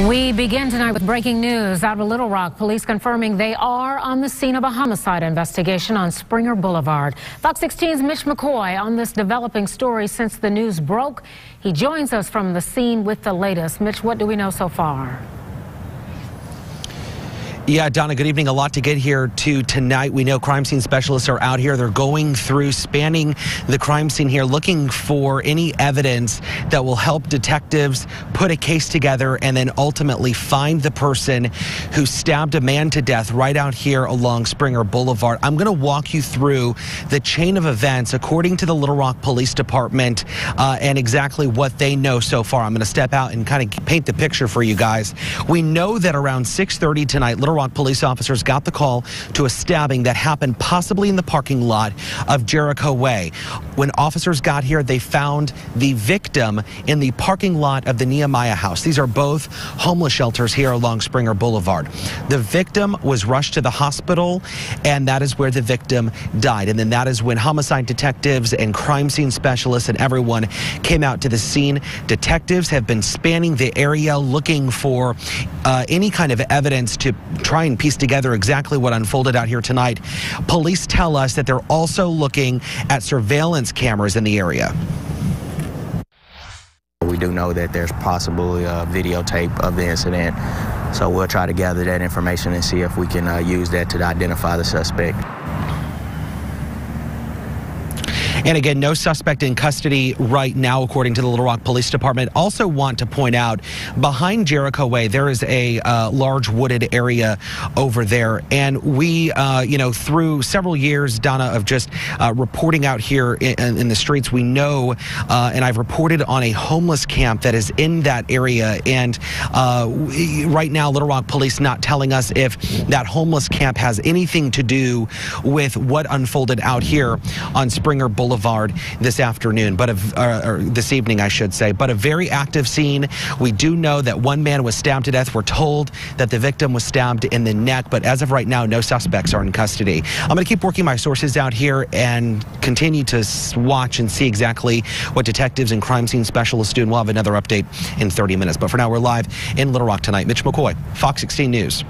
We begin tonight with breaking news out of Little Rock. Police confirming they are on the scene of a homicide investigation on Springer Boulevard. Fox 16's Mitch McCoy on this developing story since the news broke. He joins us from the scene with the latest. Mitch, what do we know so far? Yeah, Donna, good evening. A lot to get here to tonight. We know crime scene specialists are out here. They're going through, spanning the crime scene here, looking for any evidence that will help detectives put a case together and then ultimately find the person who stabbed a man to death right out here along Springer Boulevard. I'm going to walk you through the chain of events according to the Little Rock Police Department uh, and exactly what they know so far. I'm going to step out and kind of paint the picture for you guys. We know that around 6:30 tonight, Little Rock police officers got the call to a stabbing that happened possibly in the parking lot of Jericho Way. When officers got here, they found the victim in the parking lot of the Nehemiah House. These are both homeless shelters here along Springer Boulevard. The victim was rushed to the hospital, and that is where the victim died. And then that is when homicide detectives and crime scene specialists and everyone came out to the scene. Detectives have been spanning the area looking for uh, any kind of evidence to try and piece together exactly what unfolded out here tonight. Police tell us that they're also looking at surveillance cameras in the area. We do know that there's possibly a videotape of the incident, so we'll try to gather that information and see if we can uh, use that to identify the suspect. And again, no suspect in custody right now, according to the Little Rock Police Department. Also, want to point out behind Jericho Way, there is a uh, large wooded area over there. And we, uh, you know, through several years, Donna, of just uh, reporting out here in, in, the streets, we know, uh, and I've reported on a homeless camp that is in that area. And uh, we, right now, Little Rock Police not telling us if that homeless camp has anything to do with what unfolded out here on Springer Boulevard. Boulevard this afternoon, but a, uh, or this evening, I should say. But a very active scene. We do know that one man was stabbed to death. We're told that the victim was stabbed in the neck, but as of right now, no suspects are in custody. I'm going to keep working my sources out here and continue to watch and see exactly what detectives and crime scene specialists do. And we'll have another update in 30 minutes. But for now, we're live in Little Rock tonight. Mitch McCoy, Fox 16 News.